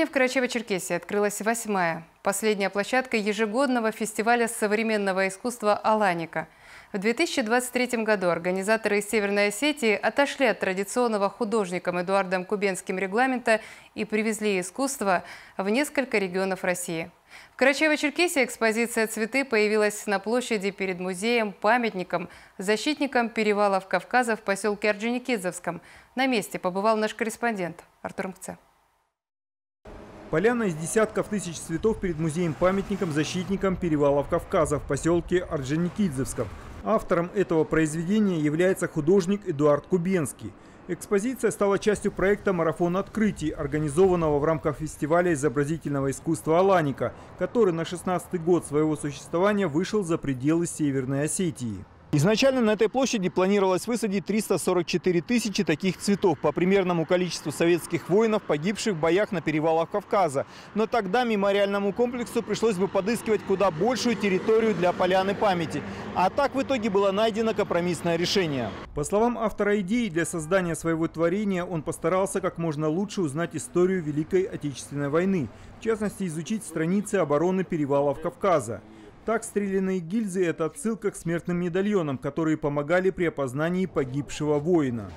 В Карачаево-Черкесии открылась восьмая, последняя площадка ежегодного фестиваля современного искусства «Аланика». В 2023 году организаторы из Северной Осетии отошли от традиционного художником Эдуардом Кубенским регламента и привезли искусство в несколько регионов России. В Карачаево-Черкесии экспозиция «Цветы» появилась на площади перед музеем-памятником защитникам перевалов Кавказа в поселке Орджоникидзевском. На месте побывал наш корреспондент Артур Мкце. Поляна из десятков тысяч цветов перед музеем-памятником защитникам перевалов Кавказа в поселке Орджоникидзевском. Автором этого произведения является художник Эдуард Кубенский. Экспозиция стала частью проекта «Марафон открытий», организованного в рамках фестиваля изобразительного искусства «Аланика», который на 16-й год своего существования вышел за пределы Северной Осетии. Изначально на этой площади планировалось высадить 344 тысячи таких цветов по примерному количеству советских воинов, погибших в боях на перевалах Кавказа. Но тогда мемориальному комплексу пришлось бы подыскивать куда большую территорию для поляны памяти. А так в итоге было найдено компромиссное решение. По словам автора идеи, для создания своего творения он постарался как можно лучше узнать историю Великой Отечественной войны, в частности изучить страницы обороны перевалов Кавказа. Так, стрелянные гильзы – это отсылка к смертным медальонам, которые помогали при опознании погибшего воина.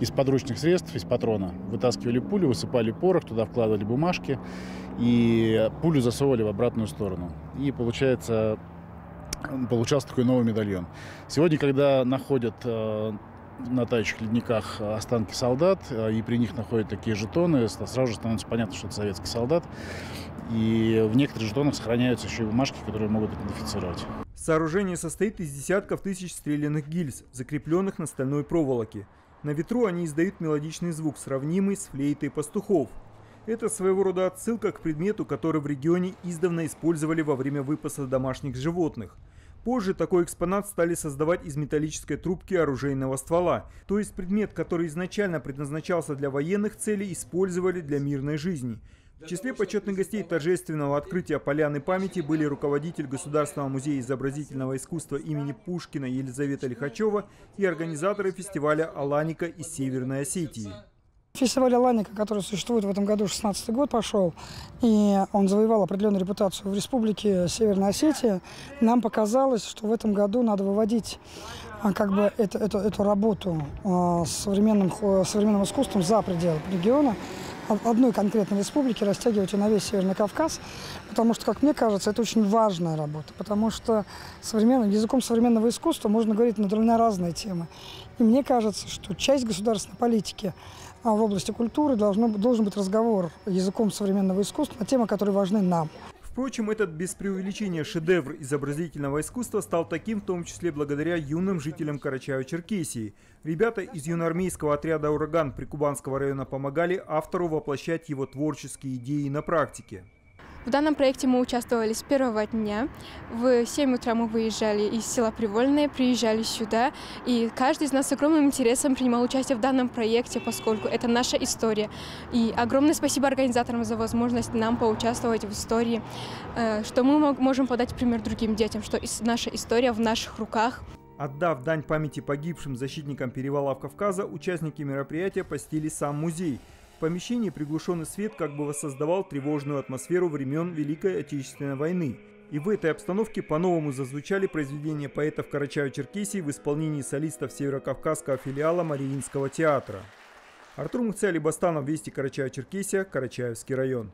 Из подручных средств, из патрона вытаскивали пулю, высыпали порох, туда вкладывали бумажки и пулю засовывали в обратную сторону. И получается, получался такой новый медальон. Сегодня, когда находят э, на тающих ледниках останки солдат, э, и при них находят такие жетоны, сразу же становится понятно, что это советский солдат. И в некоторых жетонах сохраняются еще и бумажки, которые могут идентифицировать. Сооружение состоит из десятков тысяч стрелянных гильз, закрепленных на стальной проволоке. На ветру они издают мелодичный звук, сравнимый с флейтой пастухов. Это своего рода отсылка к предмету, который в регионе издавна использовали во время выпаса домашних животных. Позже такой экспонат стали создавать из металлической трубки оружейного ствола, то есть предмет, который изначально предназначался для военных целей, использовали для мирной жизни – в числе почетных гостей торжественного открытия поляны памяти были руководитель Государственного музея изобразительного искусства имени Пушкина Елизавета Лихачева и организаторы фестиваля «Аланика» из Северной Осетии. Фестиваль «Аланика», который существует в этом году, 16 год пошел, и он завоевал определенную репутацию в республике Северная Осетия, нам показалось, что в этом году надо выводить а, как бы эту, эту, эту работу а, с современным, современным искусством за пределы региона, одной конкретной республики растягивать ее на весь Северный Кавказ, потому что, как мне кажется, это очень важная работа, потому что современным, языком современного искусства можно говорить на довольно разные темы. И мне кажется, что часть государственной политики а, в области культуры должно, должен быть разговор языком современного искусства на темы, которые важны нам. Впрочем, этот без преувеличения шедевр изобразительного искусства стал таким в том числе благодаря юным жителям Карачаева-Черкесии. Ребята из юноармейского отряда «Ураган» Прикубанского района помогали автору воплощать его творческие идеи на практике. В данном проекте мы участвовали с первого дня. В 7 утра мы выезжали из села Привольное, приезжали сюда, и каждый из нас с огромным интересом принимал участие в данном проекте, поскольку это наша история. И огромное спасибо организаторам за возможность нам поучаствовать в истории, э, что мы можем подать пример другим детям, что наша история в наших руках. Отдав дань памяти погибшим защитникам перевалов Кавказа, участники мероприятия посетили сам музей – помещении приглушенный свет как бы воссоздавал тревожную атмосферу времен Великой Отечественной войны. И в этой обстановке по-новому зазвучали произведения поэтов Карачаева-Черкесии в исполнении солистов Северокавказского филиала Мариинского театра. Артур Мухцели Бастанов, Вести Карачаева-Черкесия, Карачаевский район.